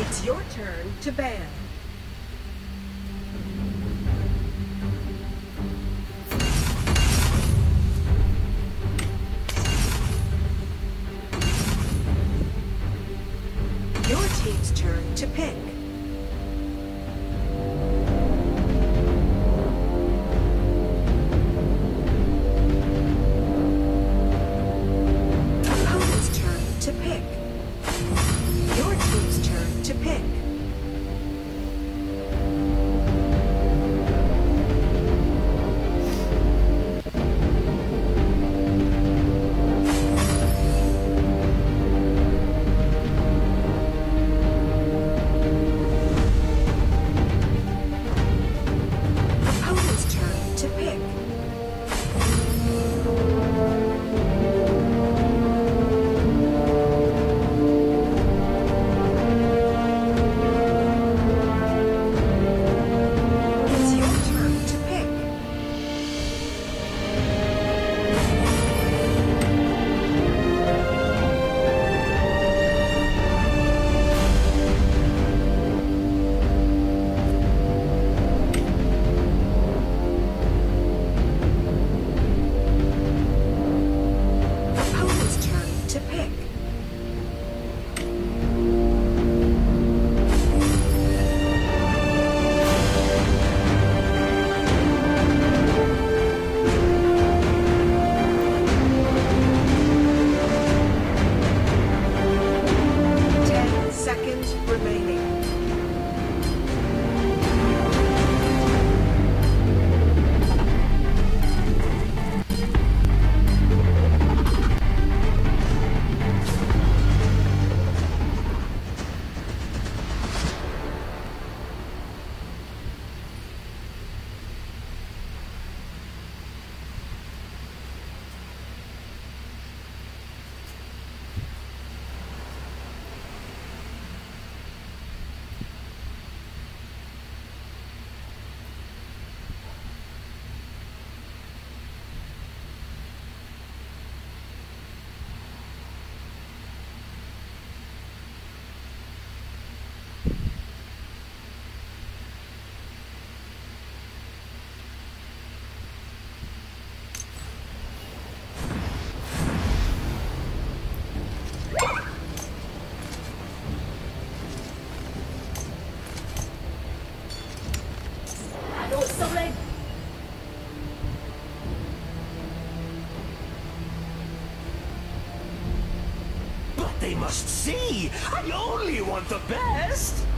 It's your turn to ban. I only want the best!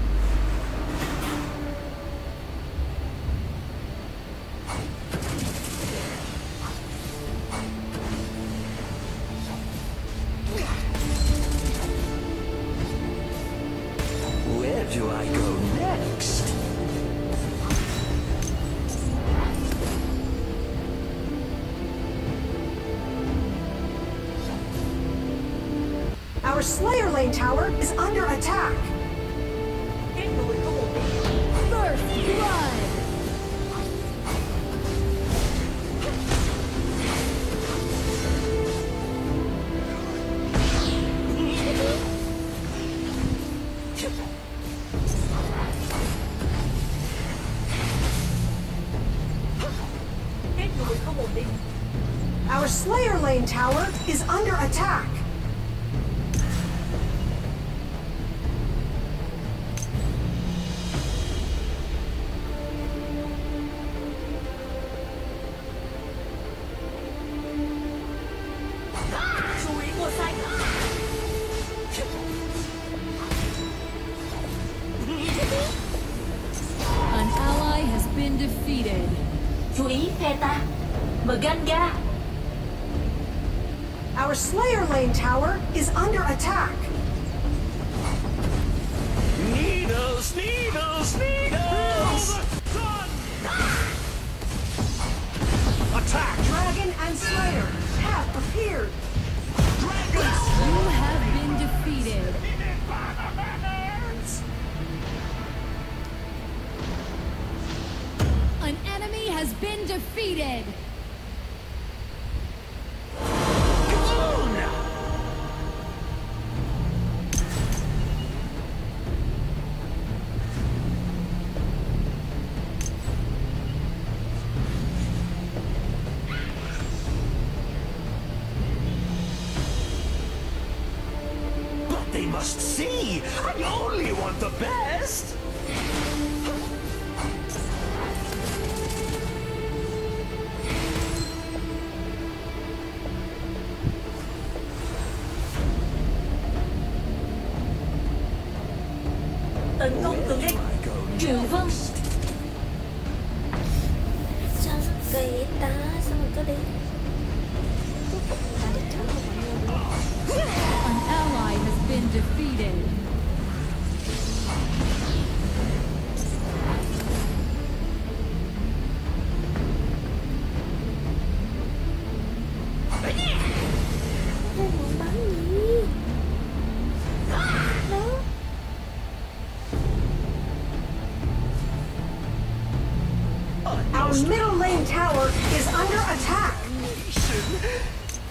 Middle lane tower is under attack.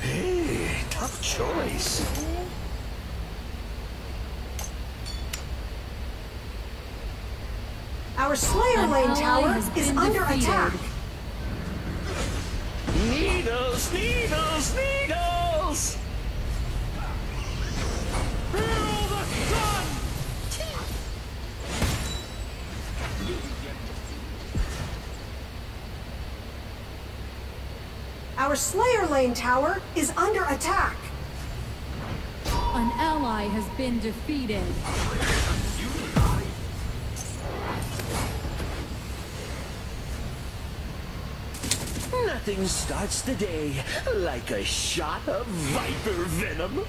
Hey, tough choice. Our Slayer lane tower is under attack. Needles, needles, needles! Slayer lane tower is under attack. An ally has been defeated. Nothing starts the day like a shot of viper venom.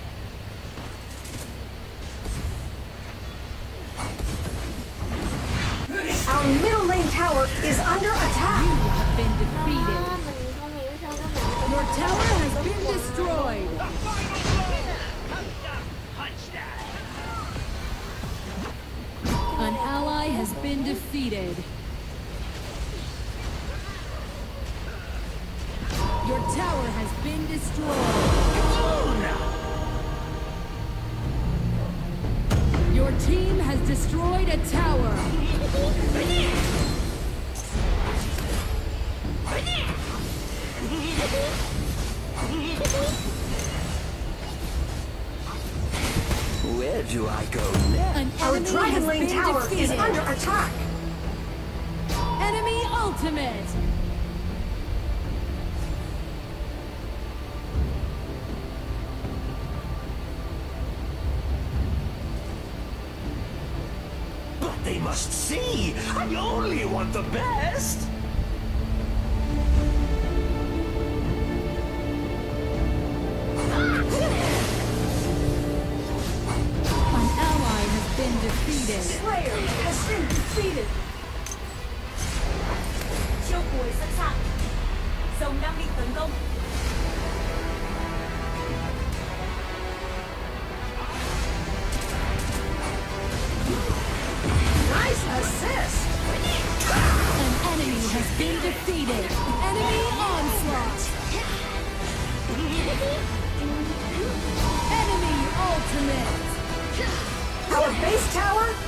Our middle lane tower is under You attack. have been defeated. Tower has been destroyed. An ally has been defeated. Your tower has been destroyed. Your team has destroyed a tower. Under attack. Enemy ultimate. But they must see I only want the best.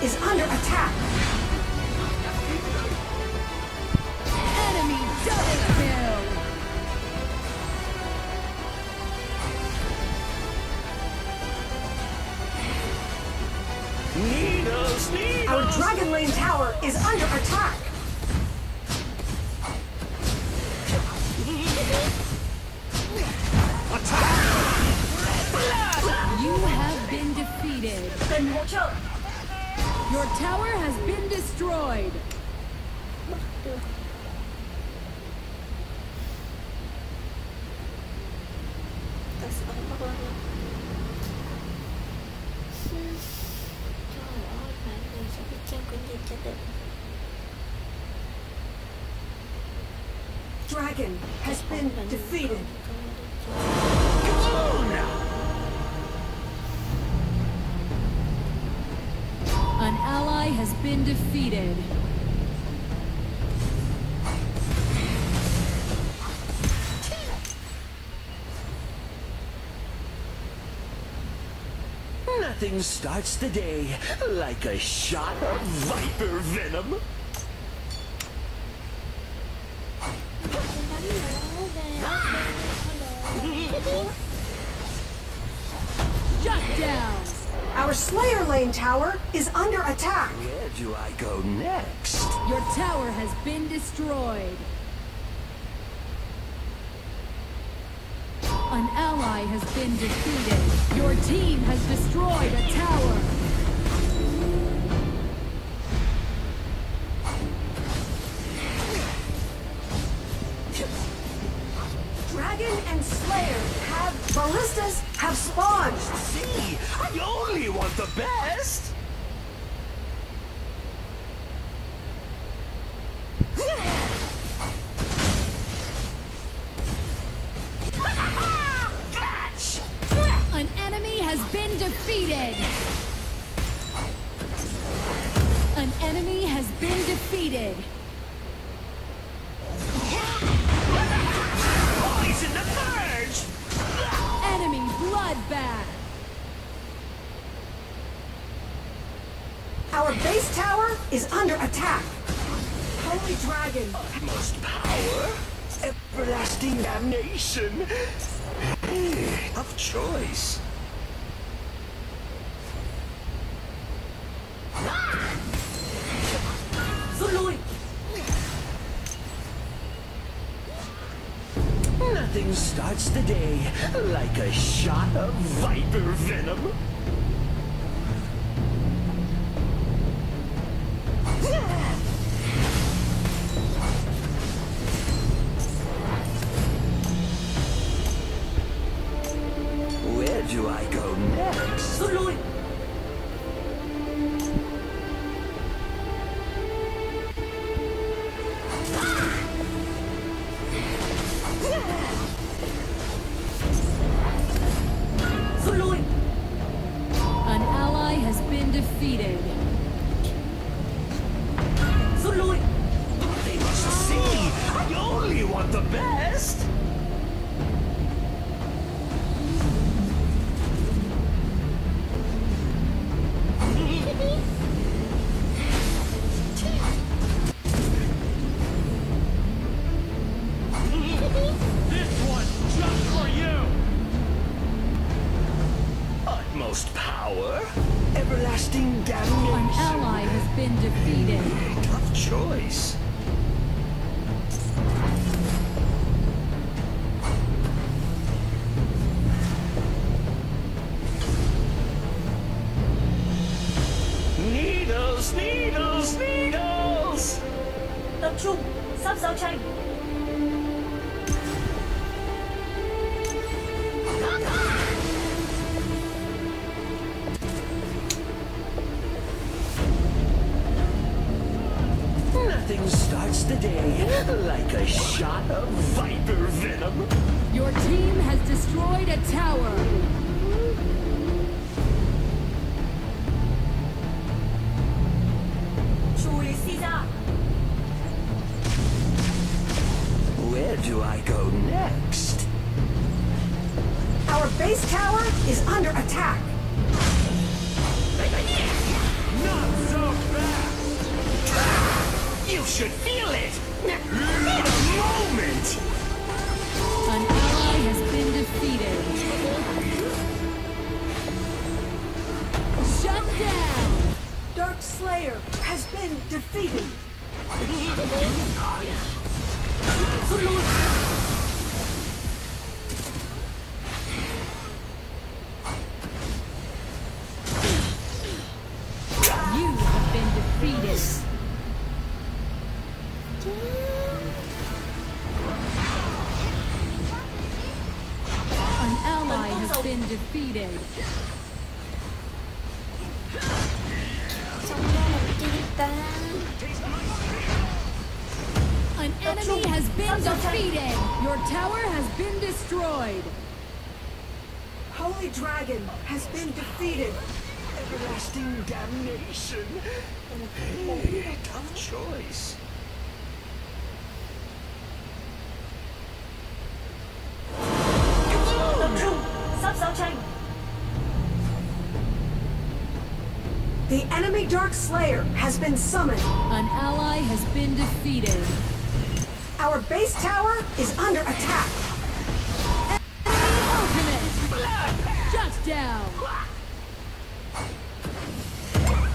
Is under attack. Defeated. An ally has been defeated. Nothing starts the day like a shot of viper venom. do I go next? Your tower has been destroyed. An ally has been defeated. Your team has destroyed a tower. him. succeeded. Everlasting damnation. Hey, tough choice. The enemy Dark Slayer has been summoned. An ally has been defeated. Our base tower is under attack. Enemy ultimate! Shut down!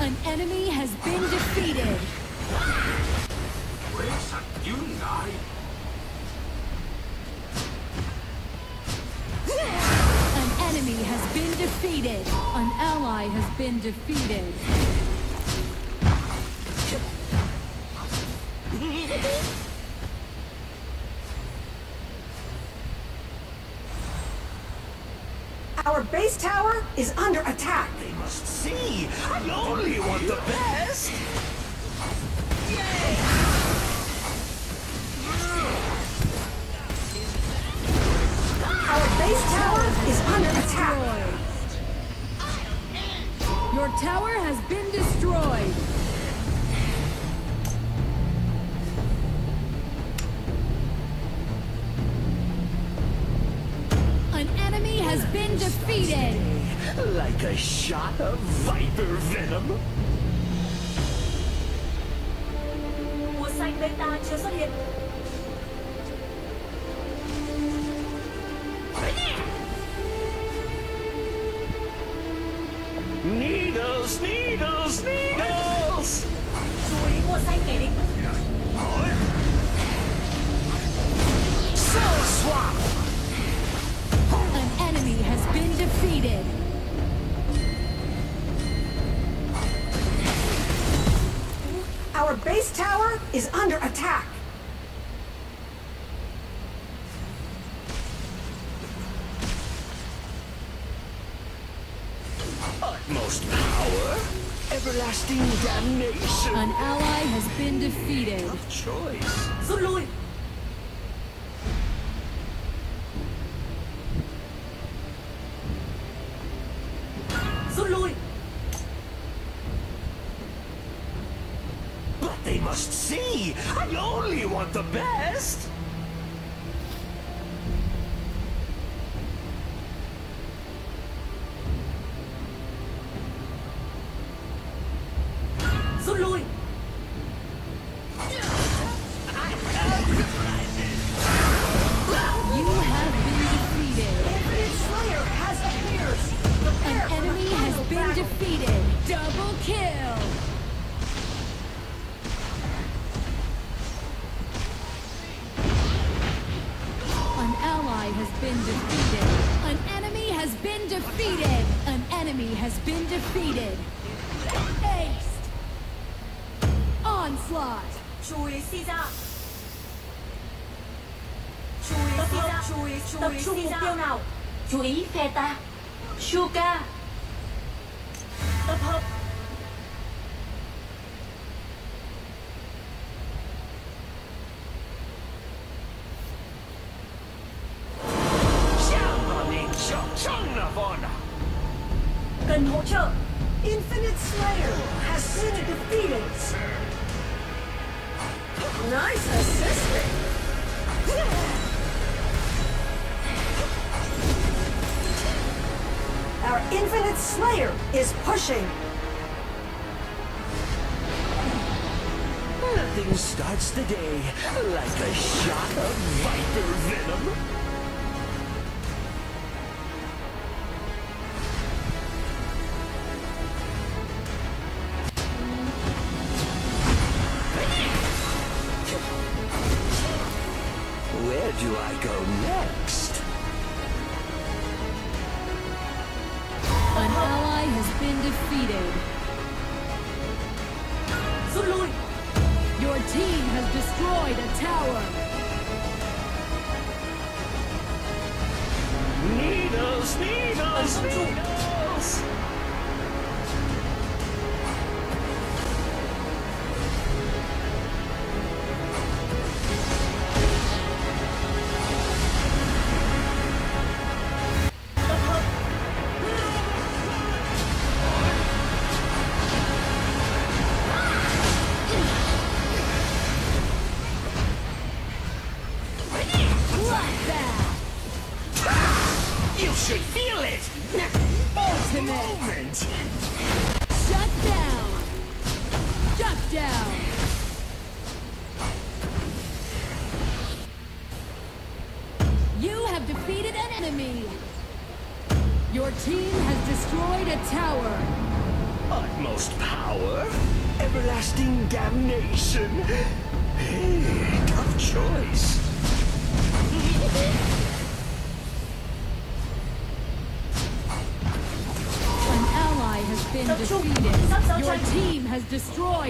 An enemy has been defeated. An enemy has been defeated. An ally has been defeated. base tower is under attack. They must see. I only want the best. Our base tower is under attack. Your tower has been destroyed. Has been defeated. Like a shot of viper venom. mùa xanh beta chưa xuất hiện defeated. Choice. rút lui rút lui But they must see. I only want the best. Onslaught. chú ý si ra chú ý si ra tập trung mục tiêu nào chú ý phe ta Shuka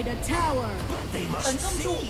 a tower! But they must see!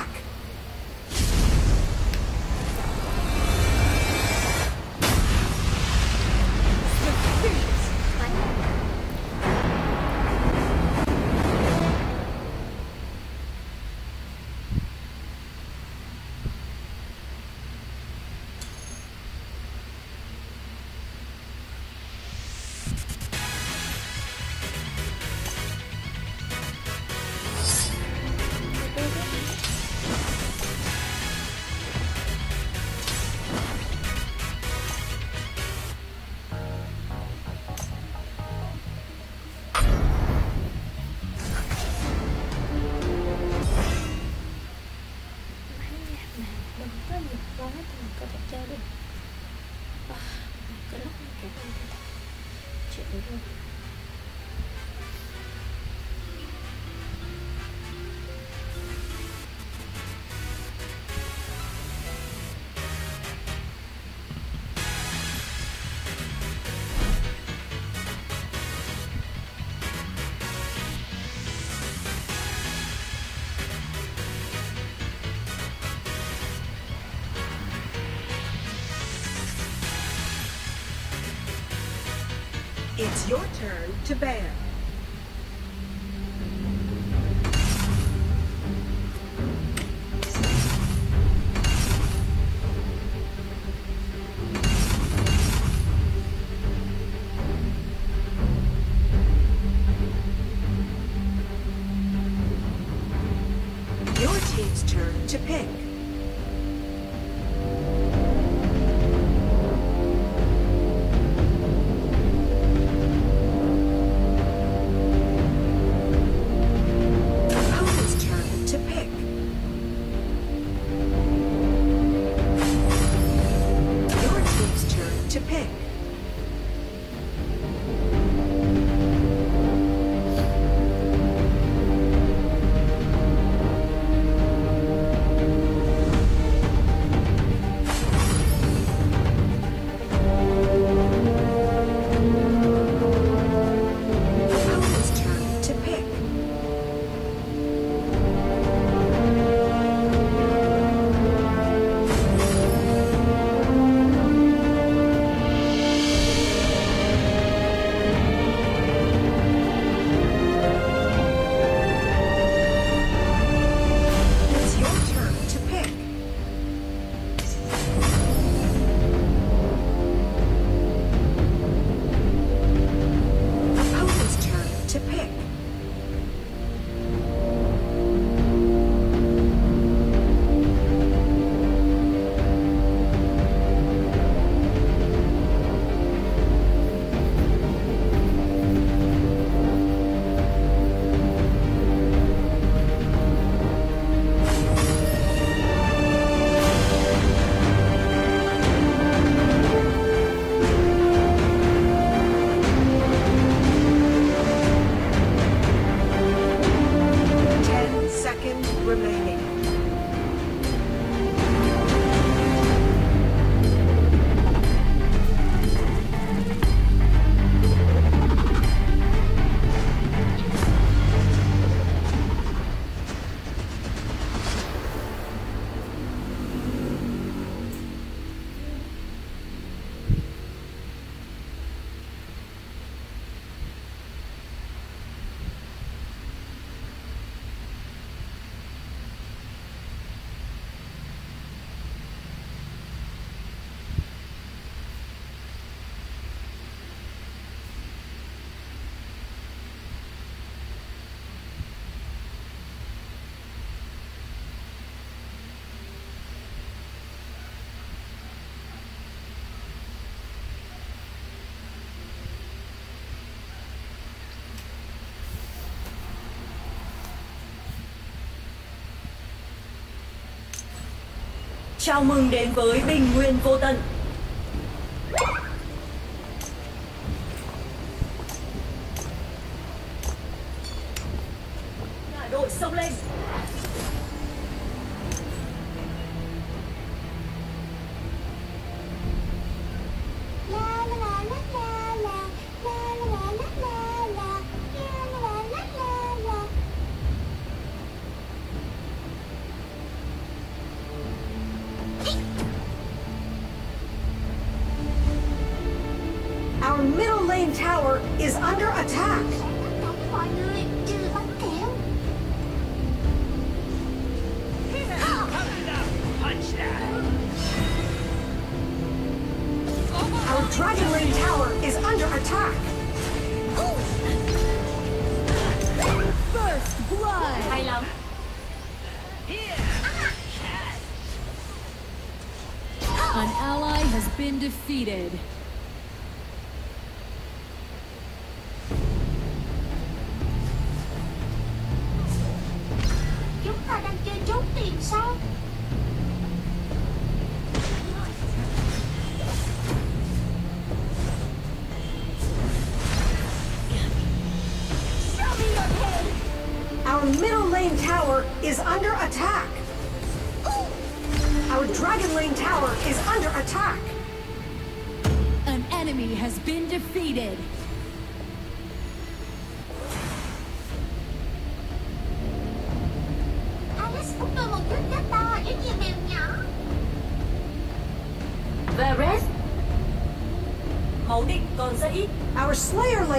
to bed. Chào mừng đến với Bình Nguyên Vô Tận. is under attack.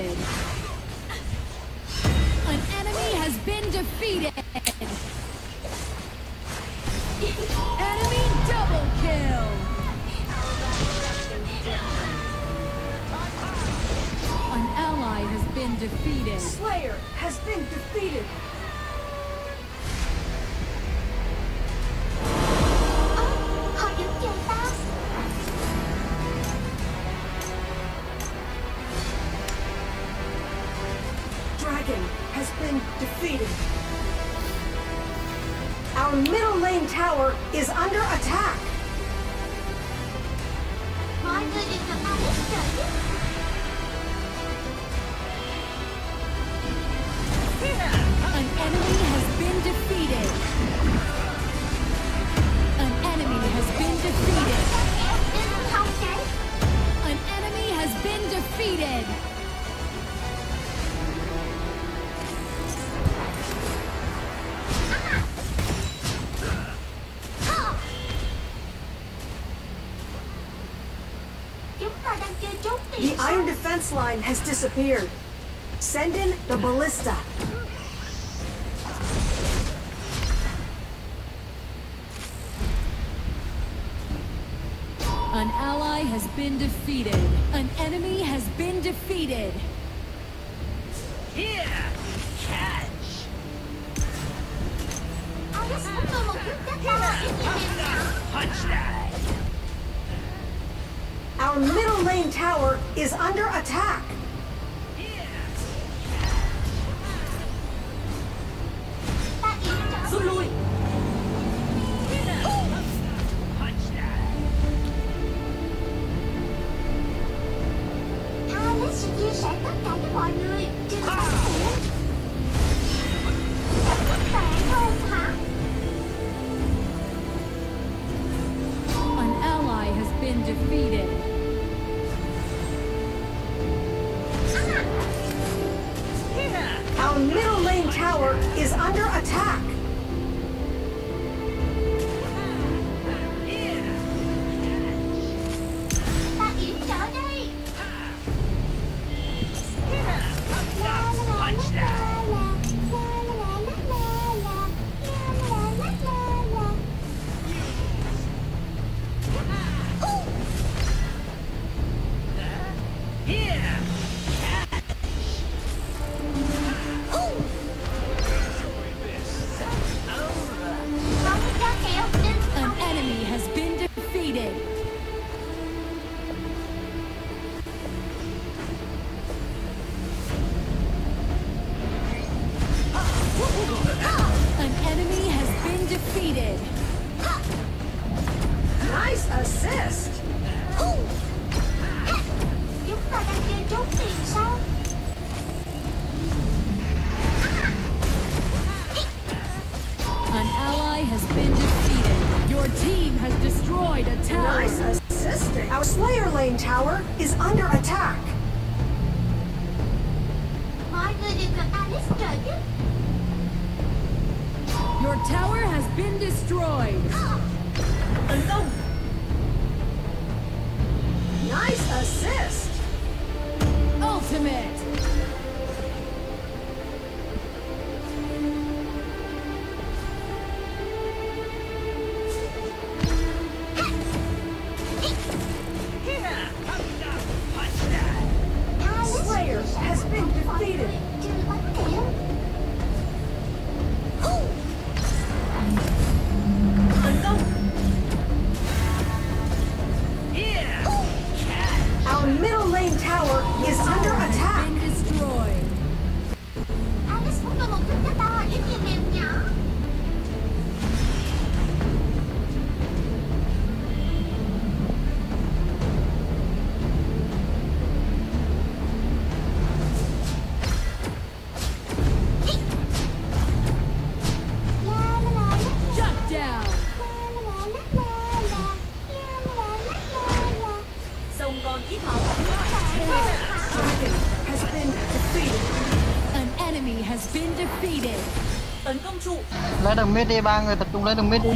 Dead. Our middle lane tower is under attack. An enemy has been defeated. An enemy has been defeated. An enemy has been defeated. defense line has disappeared. Send in the ballista. An ally has been defeated. An enemy has been defeated. Yeah. is under attack. Your tower has been destroyed. Alone. Nice assist. Ultimate. mid đi ba người tập trung lấy đường mid đi.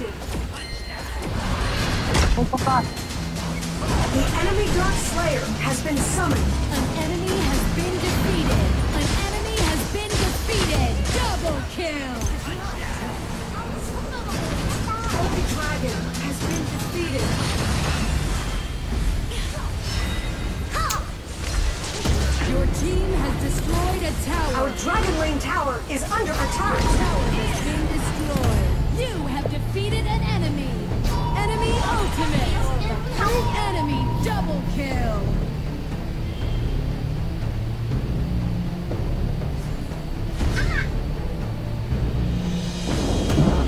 Oh my god. The enemy Dark Slayer has been summoned. An enemy has been defeated. An enemy has been defeated. Double kill. Holy Dragon has been defeated. Your team has destroyed a tower. Our Dragon Ring Tower is under attack. Ultimate! Enemy double kill!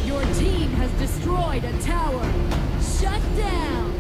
Your team has destroyed a tower! Shut down!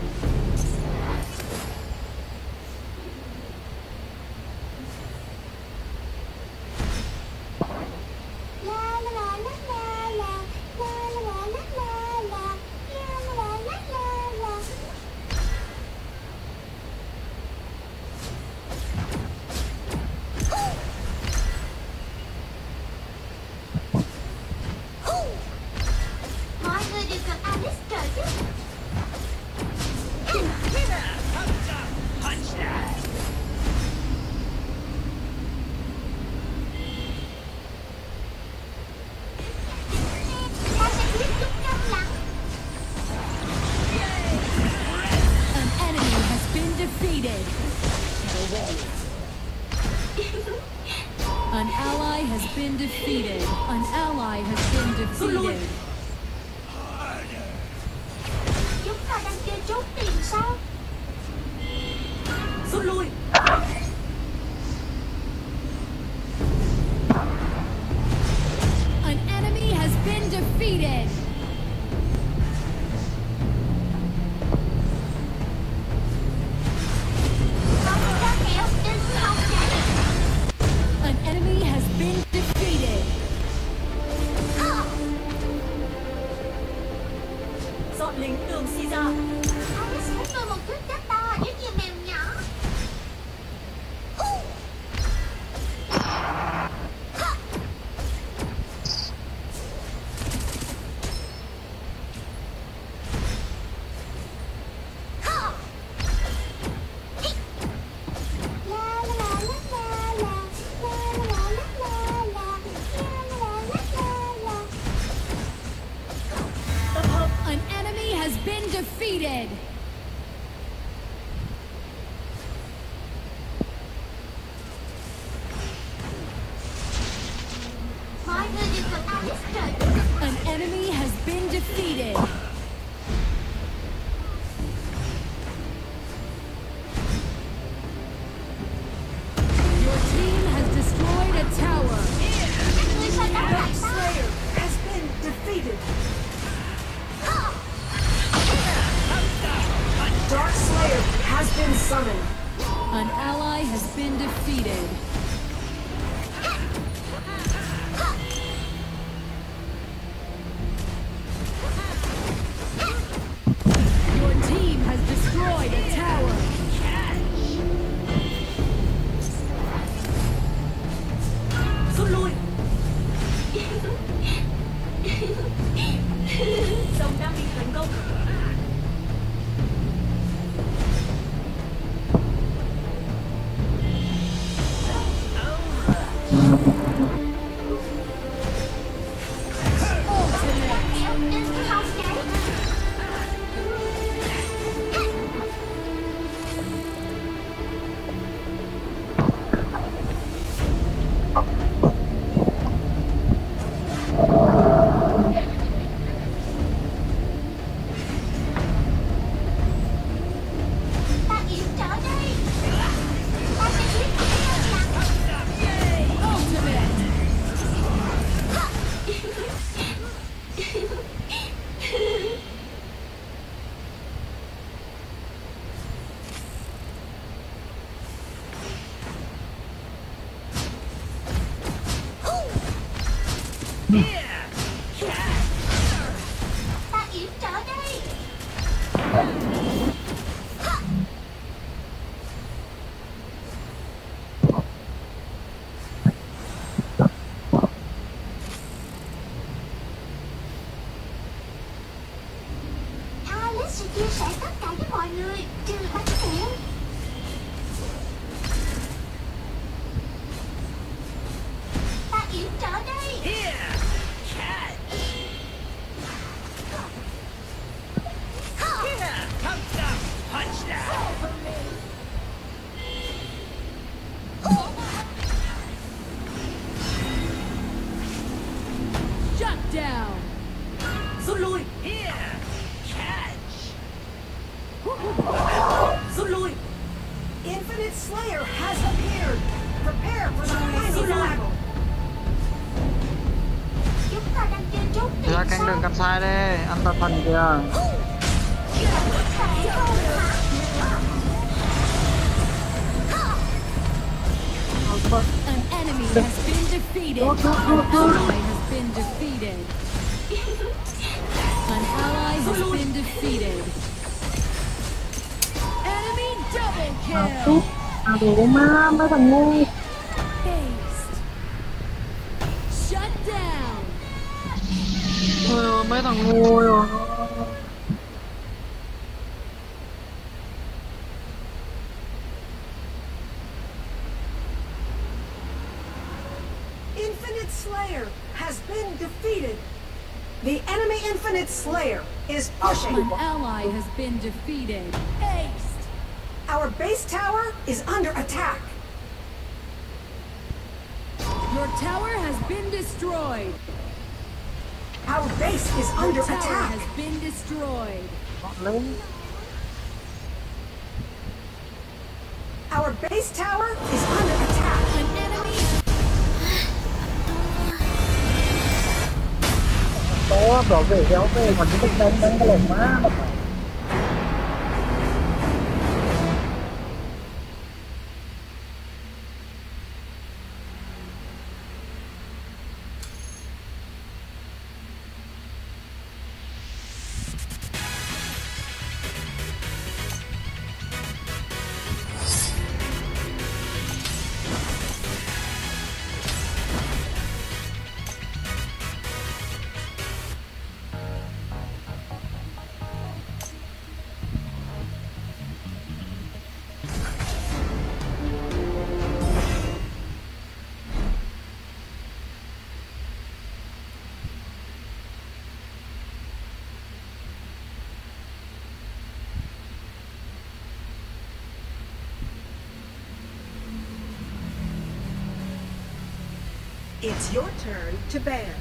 thân kìa An enemy has been defeated. An ally has been defeated. An ally has been defeated. Enemy double kill. Mà, mấy thằng ngu Thôi mấy thằng ngu rồi Infinite Slayer has been defeated. The enemy Infinite Slayer is pushing. An ally has been defeated. Aced. Our base tower is under attack. Your tower has been destroyed. Our base is the under tower attack. has been destroyed. Our base tower is under attack. An enemy. Bảo vệ kéo về còn cái má. It's your turn to ban.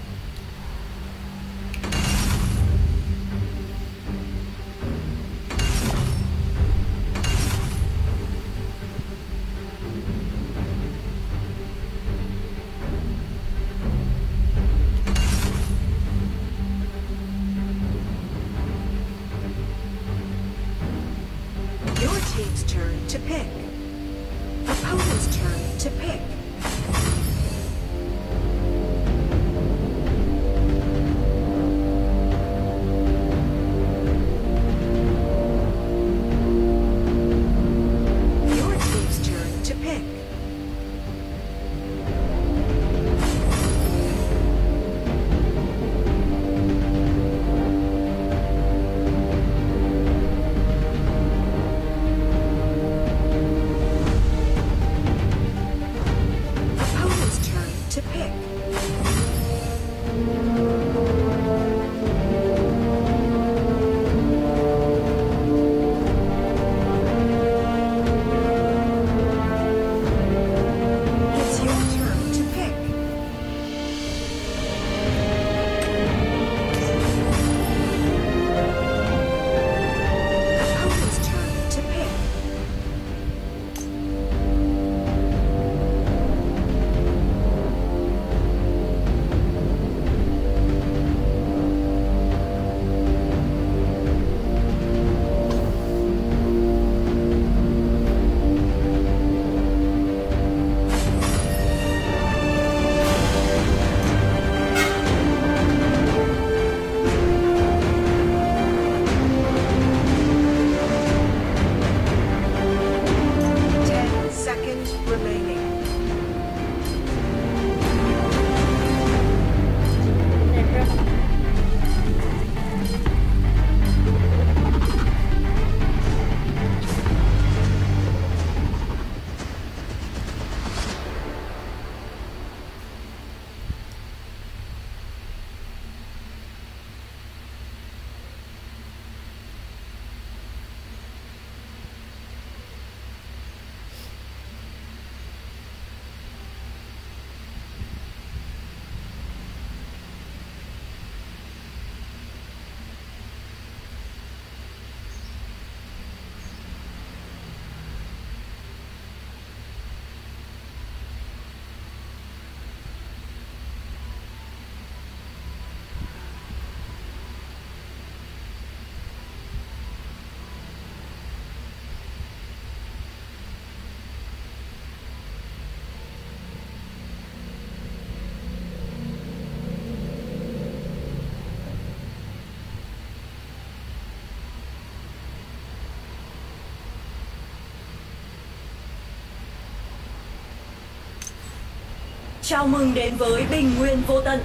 Chào mừng đến với Bình Nguyên Vô Tận.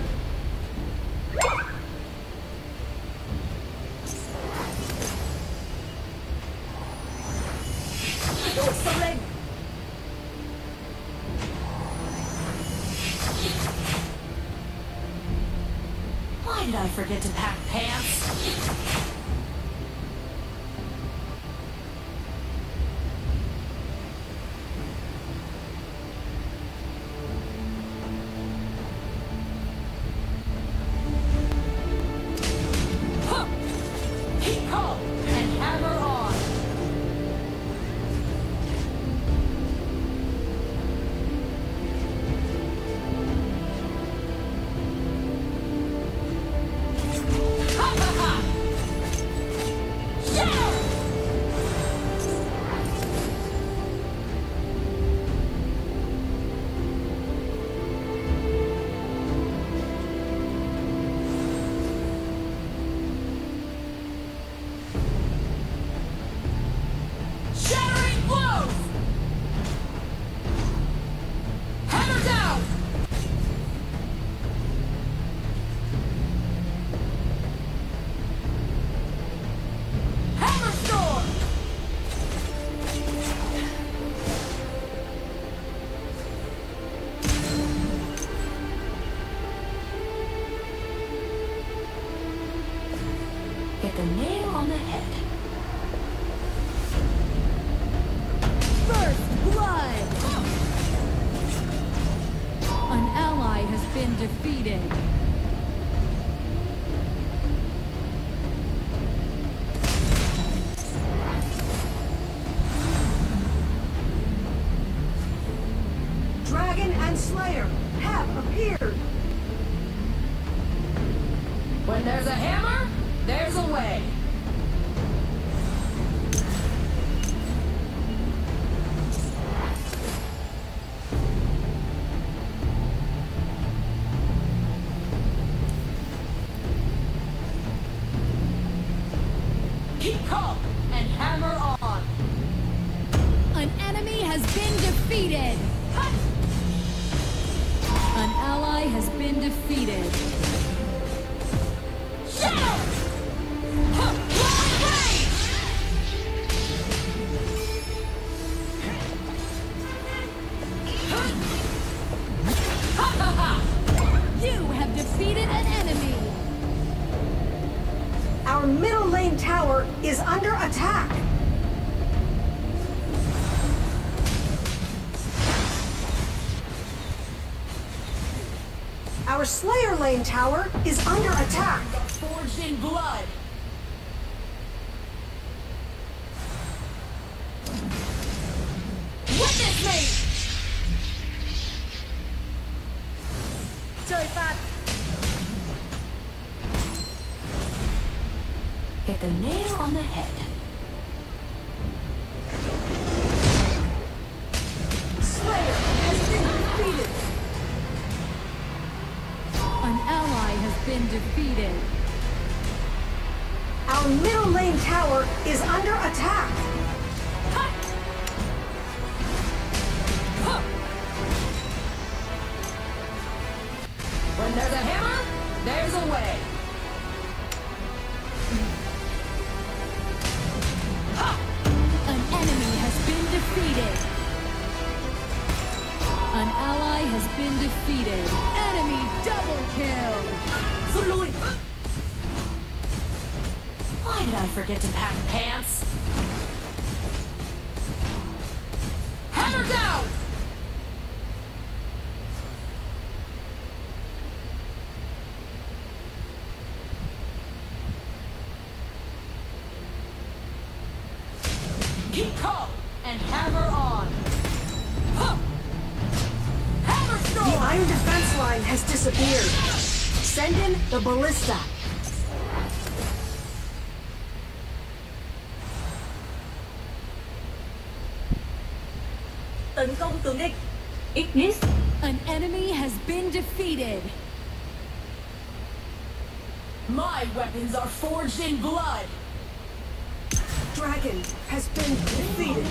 Our Slayer Lane tower is under been defeated. Enemy double kill. Why did I forget to pack pants? My weapons are forged in blood. Dragon has been defeated.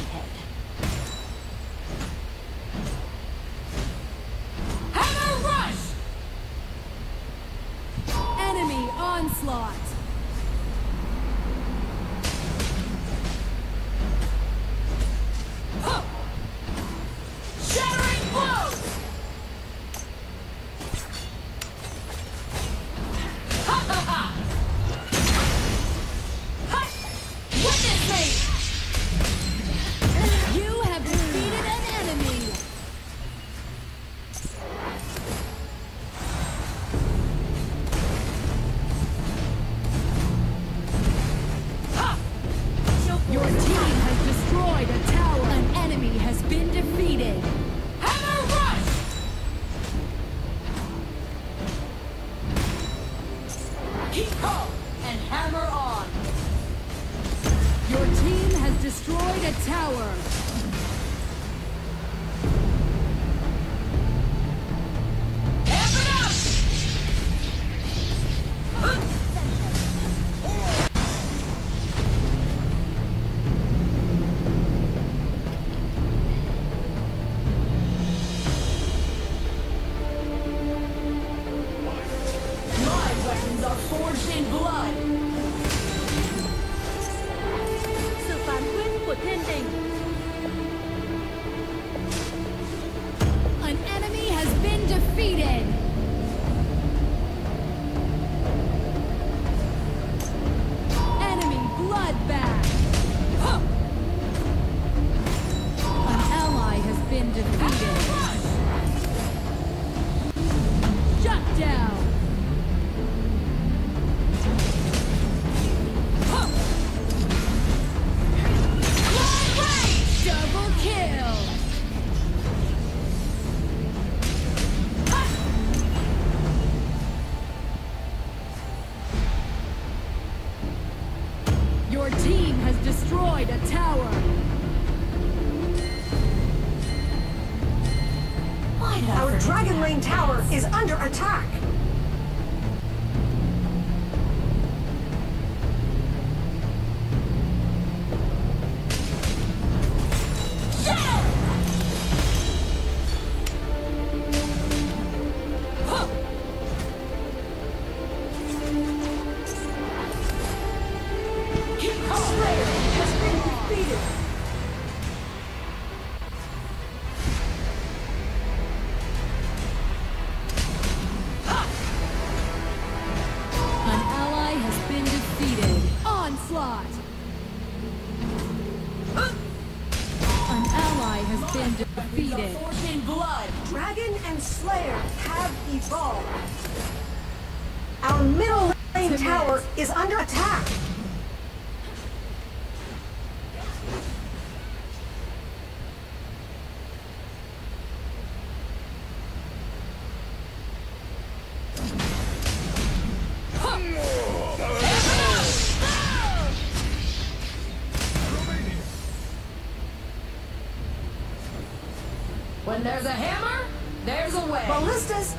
There's a hammer, there's a way. Ballistas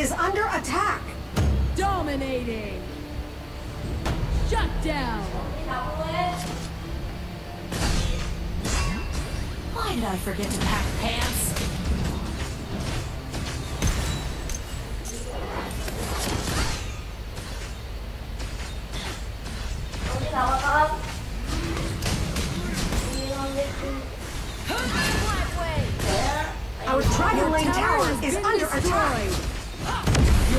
is under attack. Dominating. Shut down. Why did I forget to pack pants? Our Dragon Lane Tower is under attack!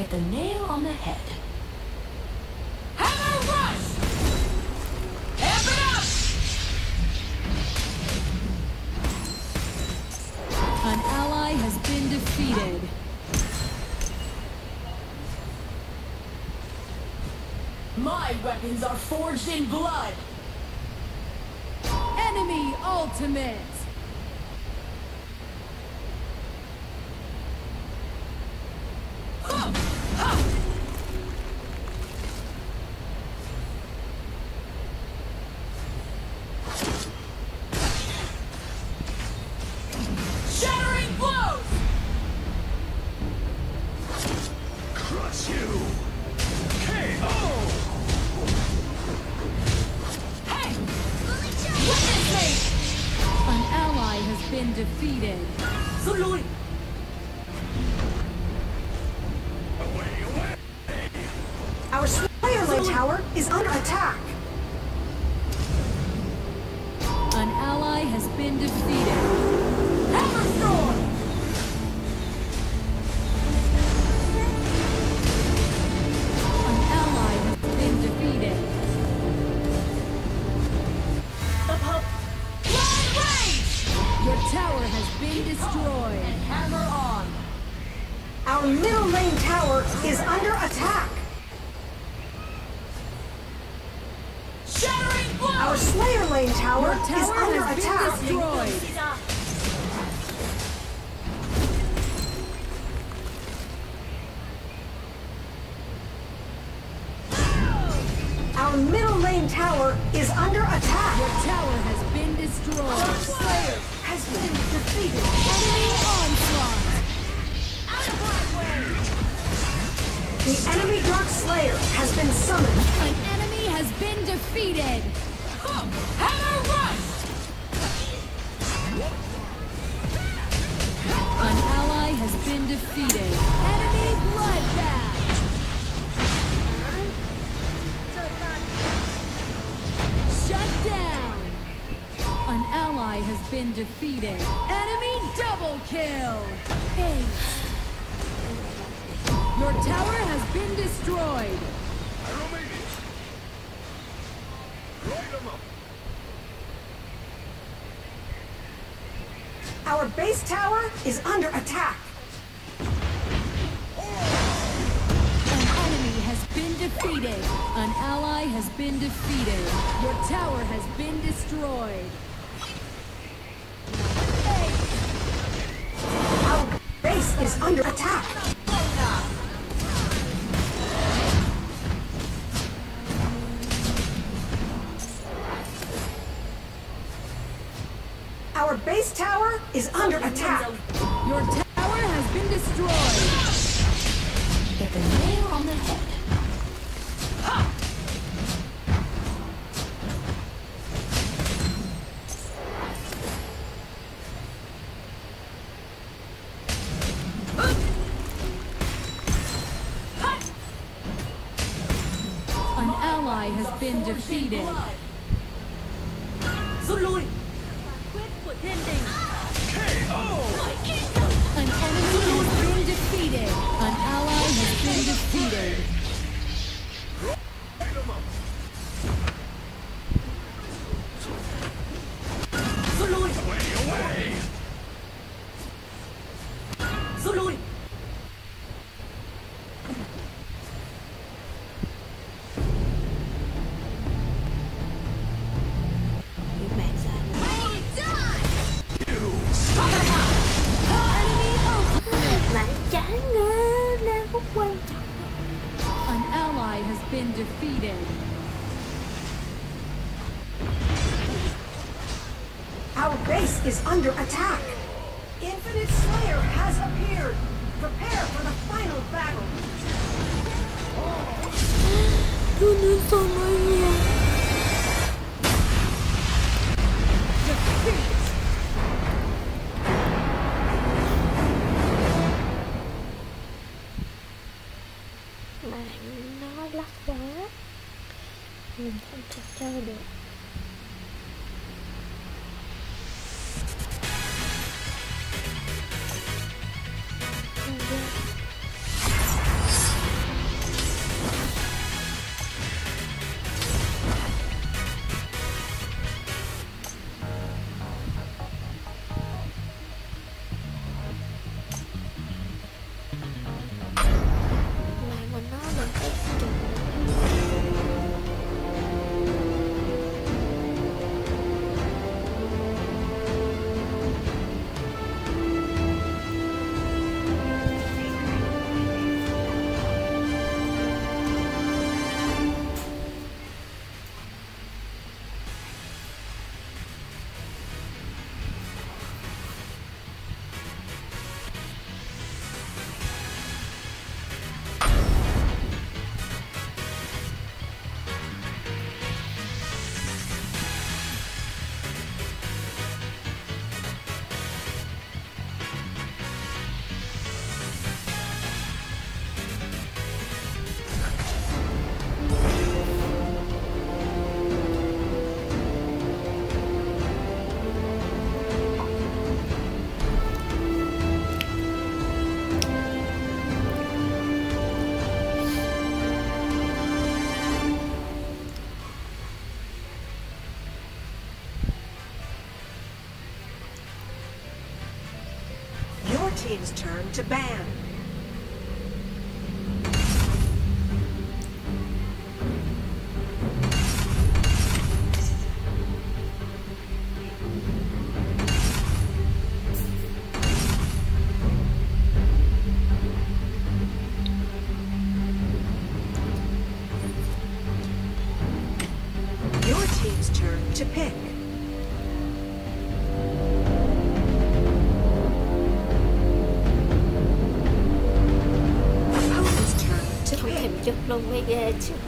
hit the nail on the head. Hammer rush! Amp it up! An ally has been defeated. My weapons are forged in blood! Enemy ultimate! ally has been defeated. Enemy double kill! Ace. Your tower has been destroyed. Our base tower is under attack. been defeated. An ally has been defeated. Your tower has been destroyed. is under attack. Our base tower is under attack. Your tower has been destroyed. Get the nail on the head. Guardian's turn to ban. Juliette.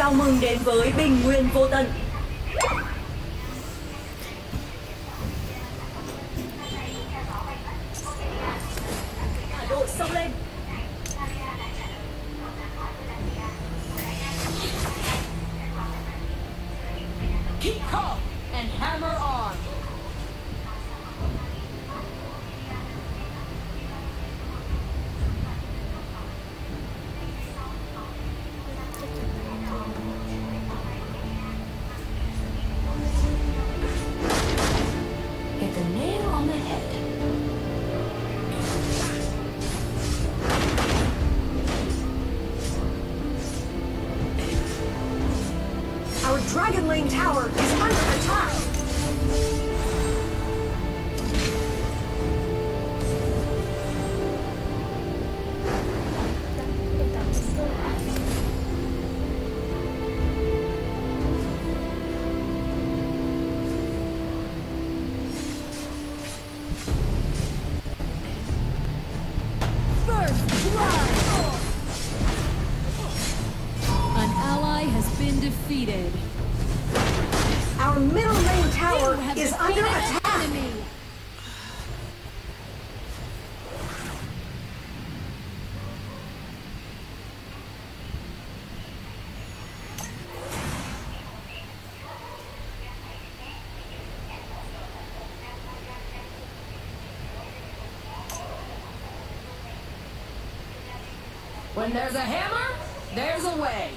Chào mừng đến với Bình Nguyên Vô Tận. When there's a hammer, there's a way.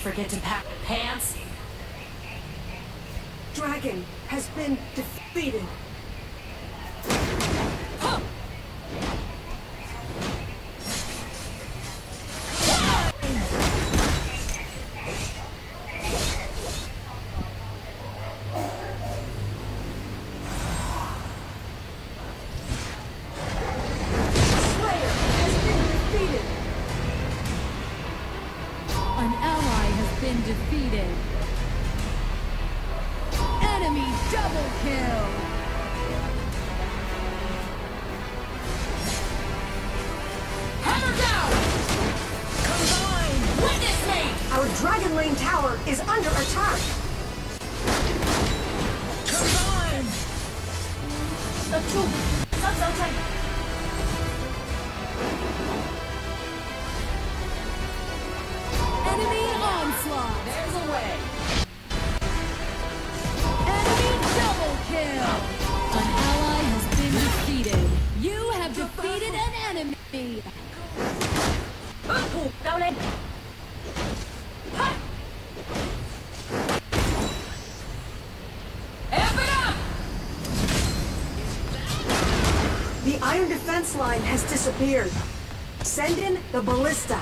forget to pack pants? Dragon has been defeated. line has disappeared. Send in the ballista.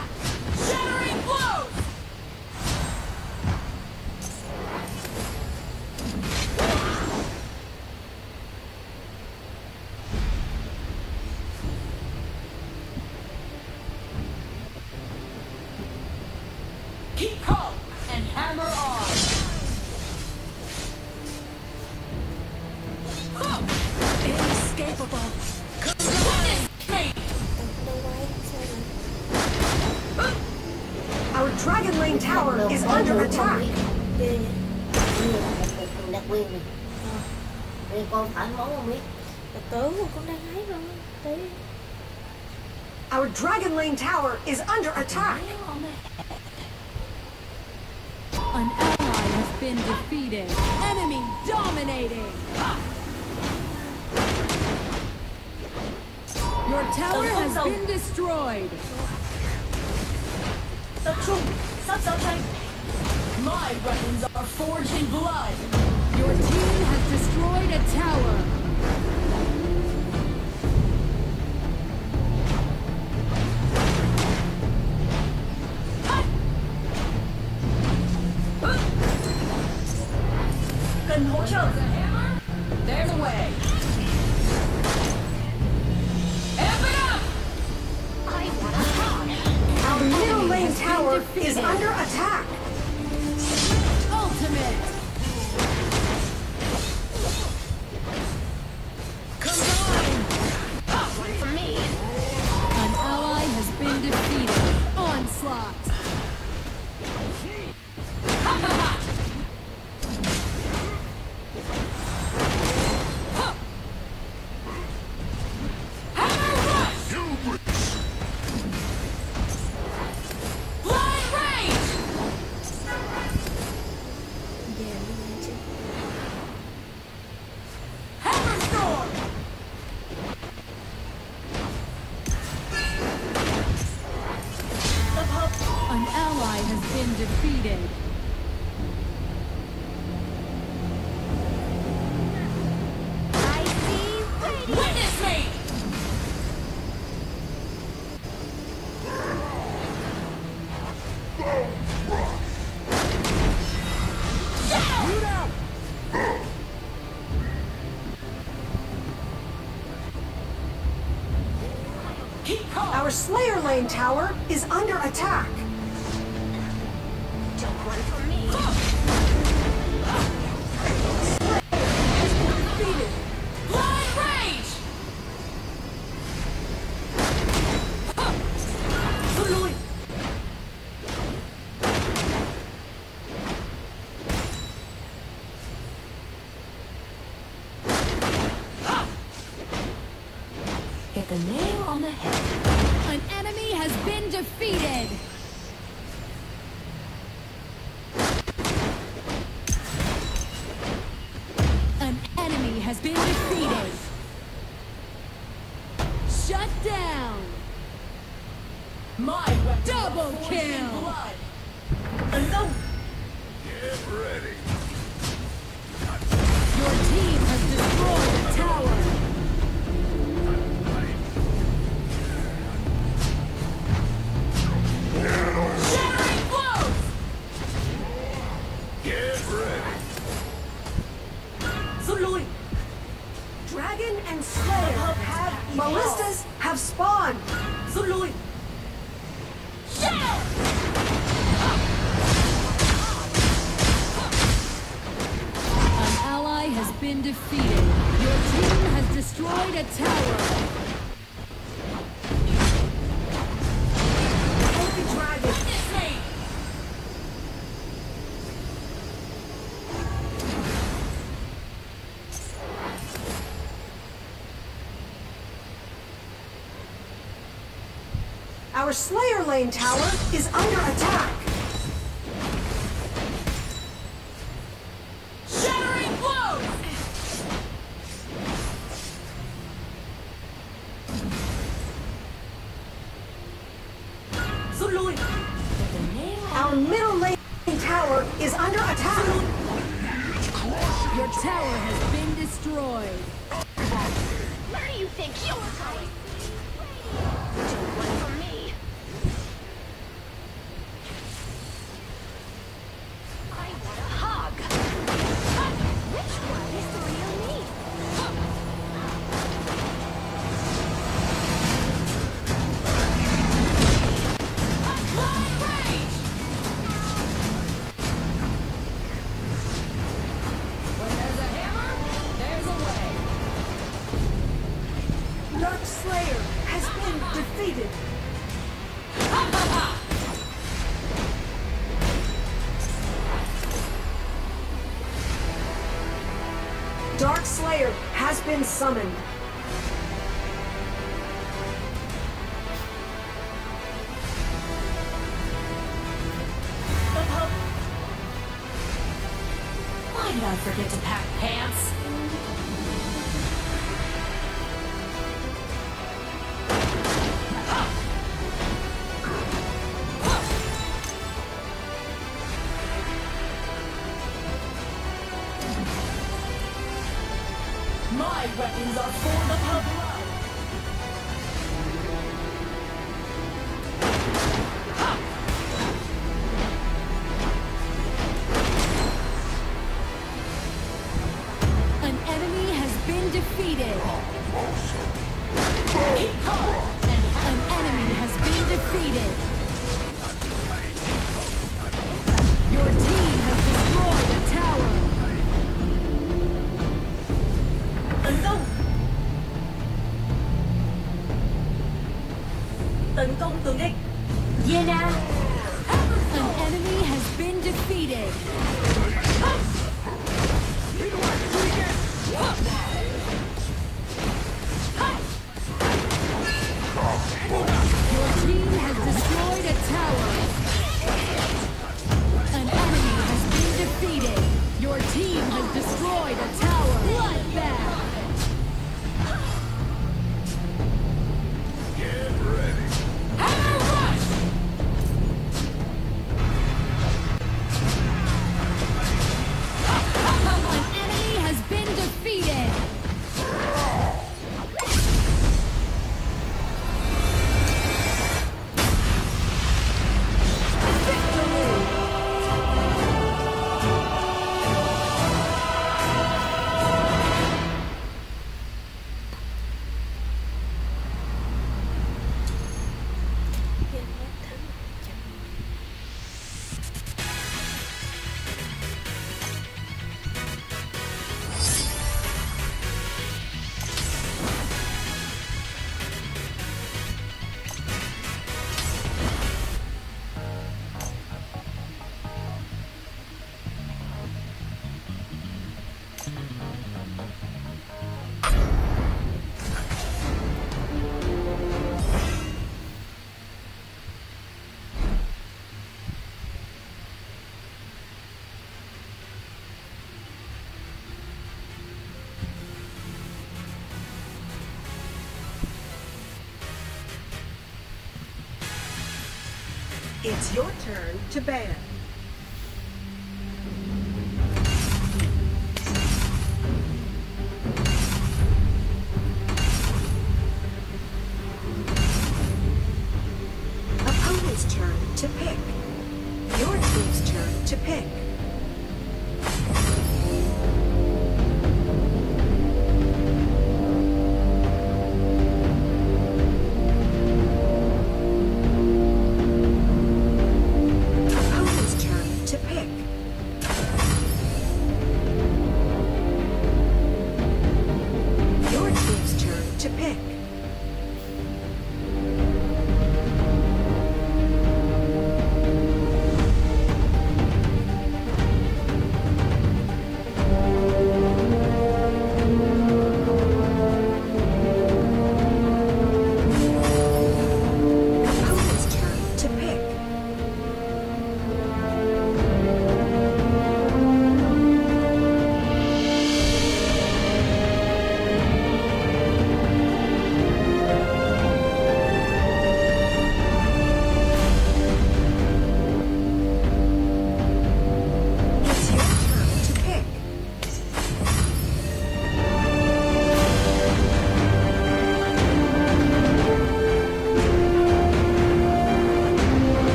Lane Tower is under attack. Our Slayer Lane tower is under attack. Our Slayer Lane tower is under attack. summoned. turn to bed.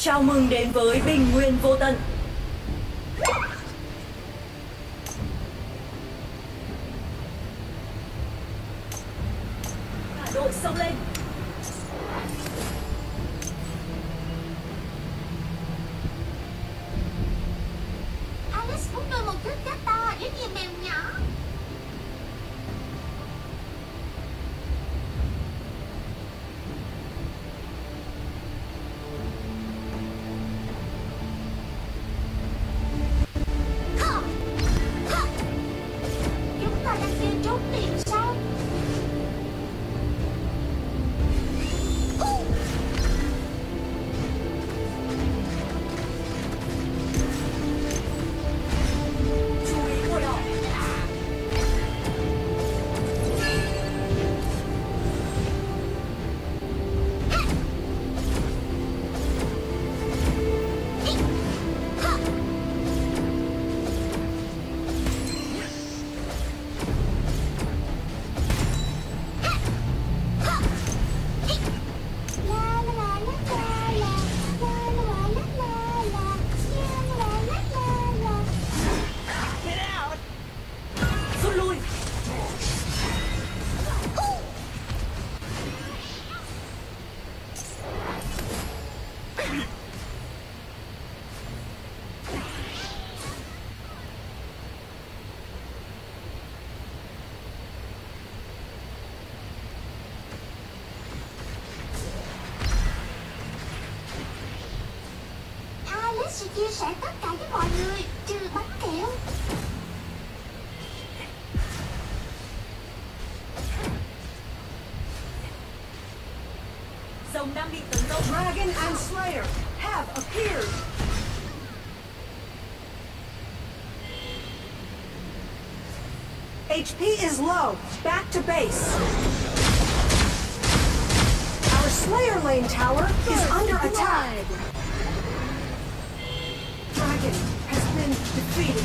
Chào mừng đến với Bình Nguyên Vô Tận. HP is low. Back to base. Our Slayer Lane tower is under attack. Dragon has been defeated.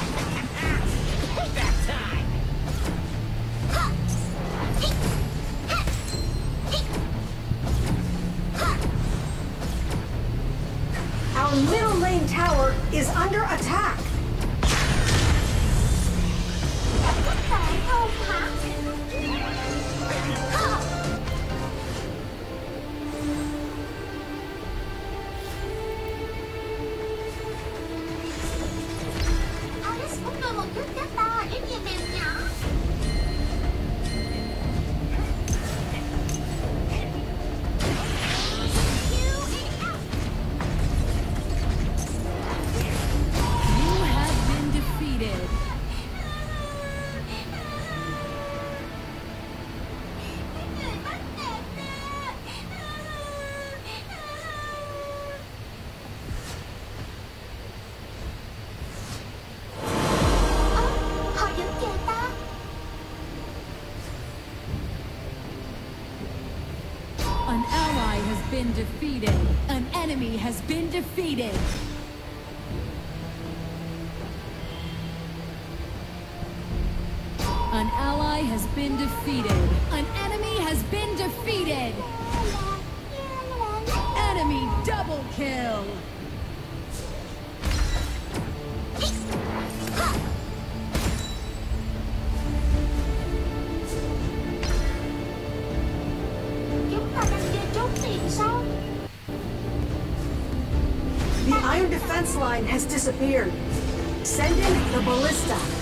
has been defeated. has disappeared. Send in the ballista.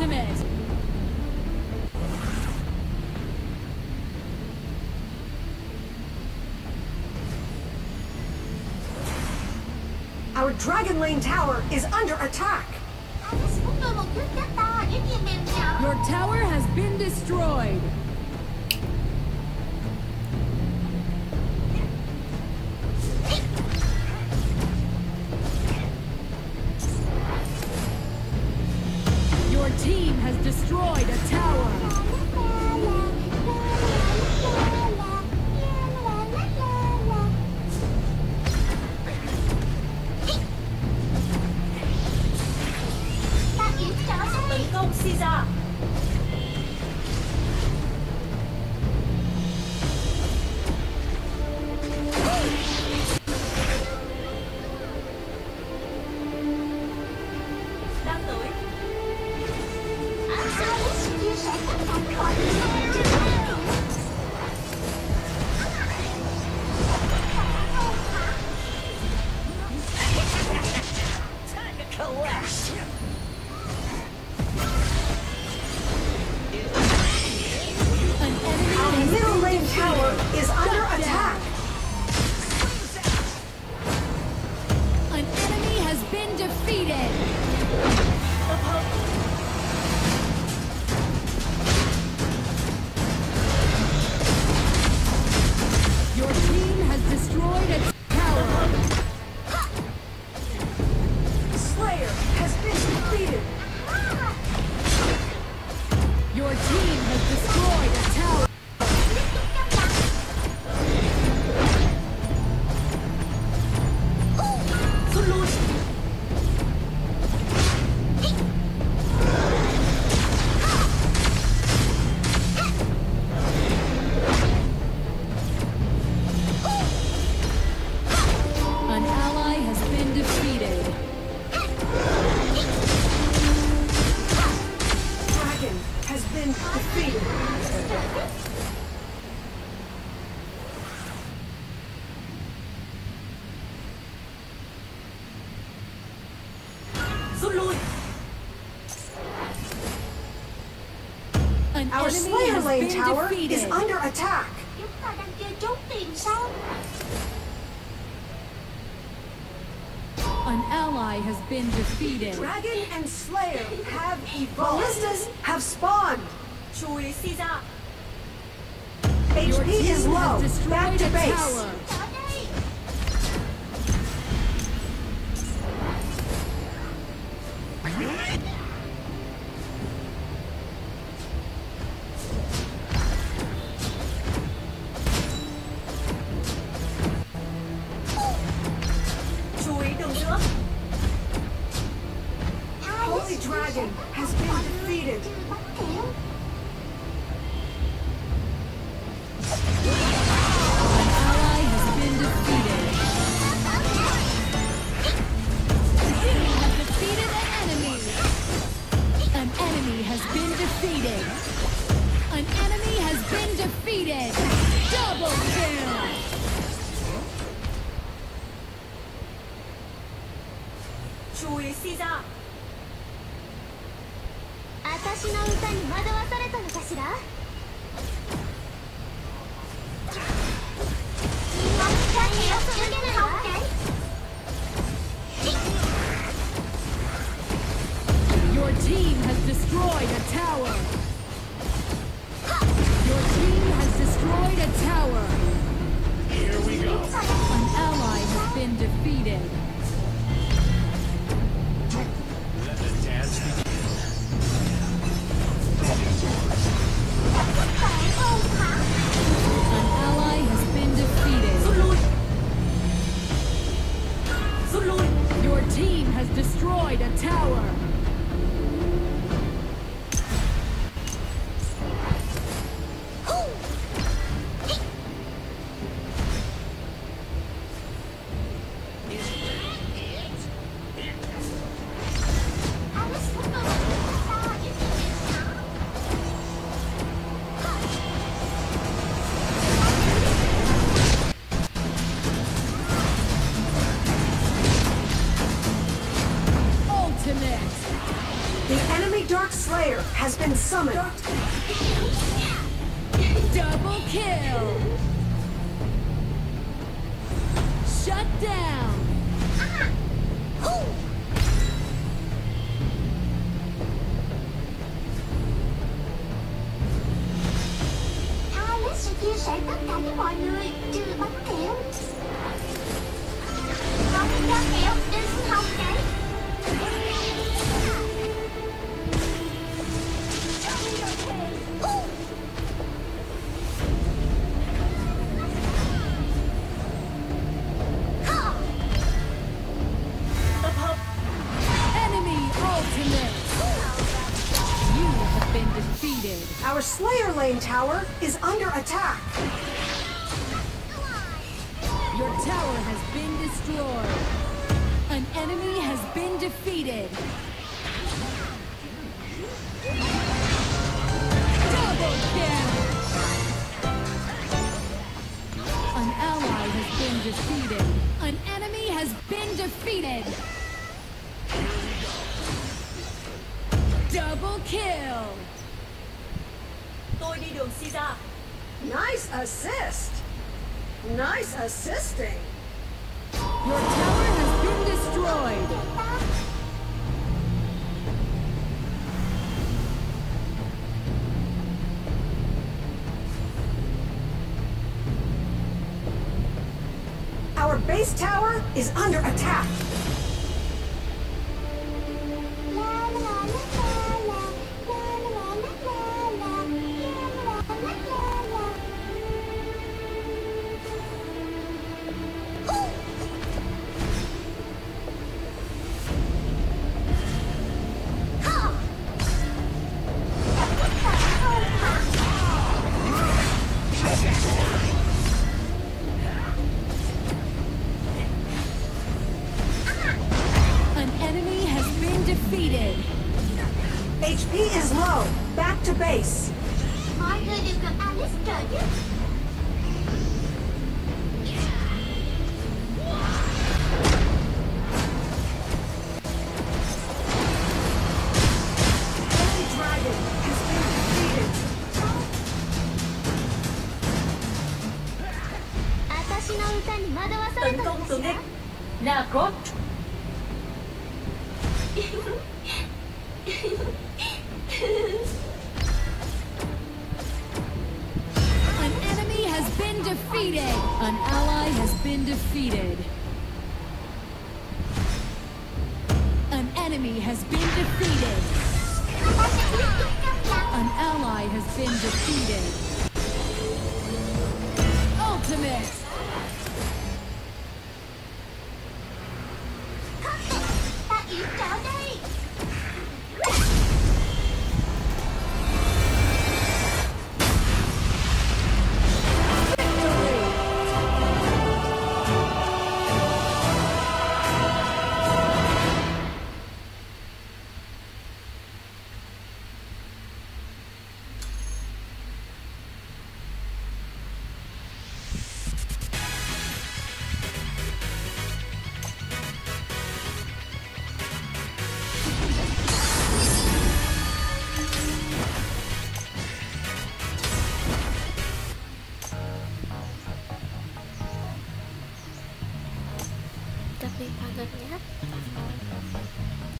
Ultimate. Our Dragon Lane Tower is under attack. Your tower has been destroyed. flame tower defeated. is under attack. An ally has been defeated. Dragon and Slayer have evolved. Ballistas have spawned. HP is low. Back to base. Tower. Summon. tower is under attack. Your tower has been destroyed. An enemy has been defeated. Double kill! An ally has been defeated. An enemy has been defeated. Double kill! tôi đi đường Nice assist. Nice assisting. Your tower has been destroyed. Our base tower is under attack.